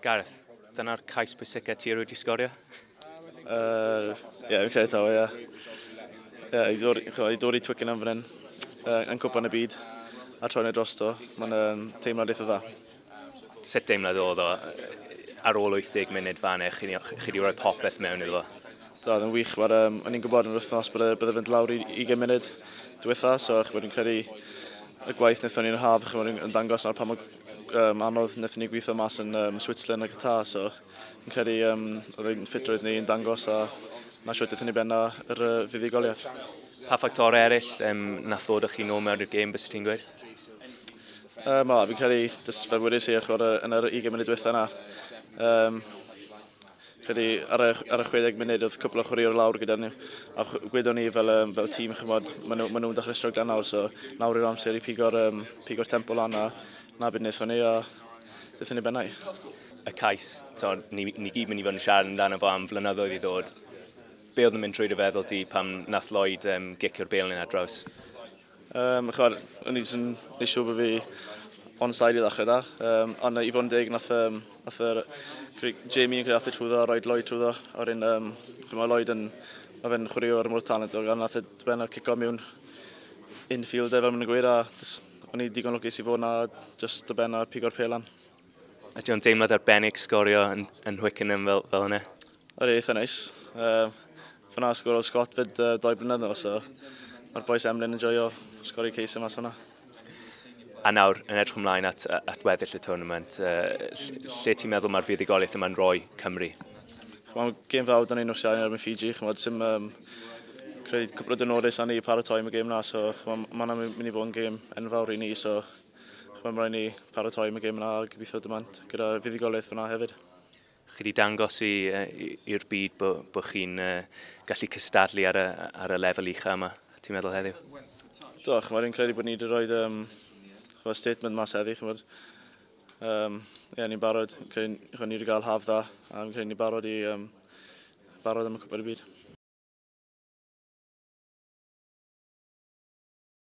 Gareth, dyna'r cais pwysicau ti wedi sgorio? Uh, ie, yeah, fi'n credu taw, ie. Ie, i dod i Twickenham fan hyn, uh, yn cwpan y byd, a troi'n ei drosto. Mae'n um, teimlad eitha dda. Sut deimlad oedd o ar ôl 80 munud fan e, chi wedi rhoi popeth mewn iddo? Da, oedd yn wych. Mae'r um, o'n i'n gwybod yn yr wythnos bod bydde fynd lawr i 20 munud diwetha, so chi'n credu y gwaith wnaethon ni'n haf, chi'n yn dangos ar pa mae um, anodd wnaethon ni gweithio mas yn um, Switzerland a Qatar, so yn credu um, oedd ein ffitrwydd ni yn dangos a na siwr dethon ni benna yr uh, fuddigoliaeth. Pa ffactor eraill um, nath ddod ych chi nôl mewn i'r gêm, bys ti'n gweud? Um, o, fi'n credu, fel wedi sy'n si, yn yr 20 munud diwetha yna, um, credu ar y, ar y 60 munud oedd cwpl o chwaraewyr lawr gyda ni. A gwedon ni fel, um, fel tîm, chymod, maen nhw'n ma nhw dechrau strog dan nawr, so nawr yw'r amser i pigo'r um, pigo tempo lan a na byd wnaethon ni a ddaethon ni bennau. Y cais, to, ni, ni gyd mynd i fod yn siarad amdano fo am flynyddoedd i ddod. Be oedd yn mynd trwy'r feddwl di pam nath Lloyd um, gicio'r bel yn ar draws? Um, Chod, o'n i'n neud siŵr bod fi on-side i ddechrau da. Um, ond i fod yn deg, nath, um, nath er, Jamie yn credu athu trwyddo, roed Lloyd trwyddo. O'r un, um, mae Lloyd yn, mae fe'n chwaraewr mor talentog, ond nath e ben o'r cico mewn infield e fel mae'n gweud, a o'n i digon lwcus i fod na just o ben a pigo'r pelan. Ydy o'n deimlad arbennig sgorio yn, yn Twickenham fel, fel yna? Oedd eitha neis. Um, Fyna sgwrdd Scott fyd uh, doi blynedd o, so mae'r boes Emlyn yn joio sgorio ceis yma so a nawr yn edrych ymlaen at, at weddill y tournament, uh, lle ti'n meddwl mae'r fuddigoliaeth yma'n rhoi Cymru? Mae'n gêm fawr dan ni'n o yn erbyn Fiji, chymod, sy'n um, creu cwbl o dynodus a ni paratoi am y gêm na, so mae'n mynd i fod yn gêm enfawr i ni, so mae'n rhaid ni paratoi am y gêm na a gobeithio dymant gyda fuddigoliaeth fyna hefyd chi wedi dangos i'r byd bod bo chi'n uh, gallu cystadlu ar y, ar y lefel ucha yma, ti'n meddwl heddiw? Doch, mae'n credu bod ni wedi rhoi um, chwa statement mas heddi, Mae'r um, ie, ni'n barod, ni wedi cael haf dda, a ni'n barod i um, barod am y cwpl y byd.